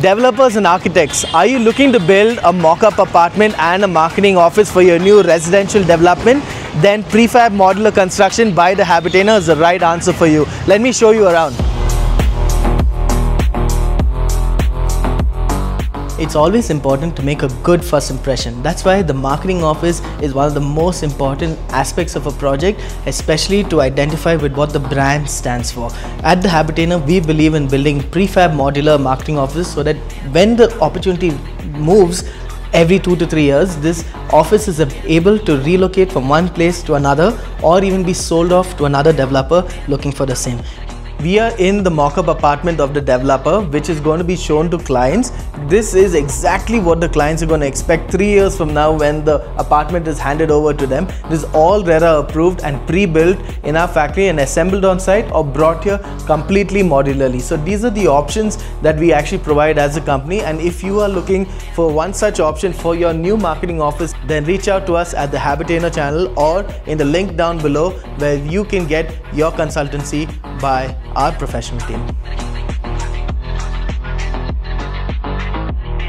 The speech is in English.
Developers and architects, are you looking to build a mock-up apartment and a marketing office for your new residential development? Then prefab modular construction by the Habitainer is the right answer for you. Let me show you around. It's always important to make a good first impression. That's why the marketing office is one of the most important aspects of a project, especially to identify with what the brand stands for. At the Habitainer, we believe in building prefab modular marketing office so that when the opportunity moves, every two to three years this office is able to relocate from one place to another or even be sold off to another developer looking for the same we are in the mock-up apartment of the developer which is going to be shown to clients. This is exactly what the clients are going to expect three years from now when the apartment is handed over to them. This is all RERA approved and pre-built in our factory and assembled on site or brought here completely modularly. So these are the options that we actually provide as a company. And if you are looking for one such option for your new marketing office then reach out to us at the Habitainer channel or in the link down below where you can get your consultancy by our professional team.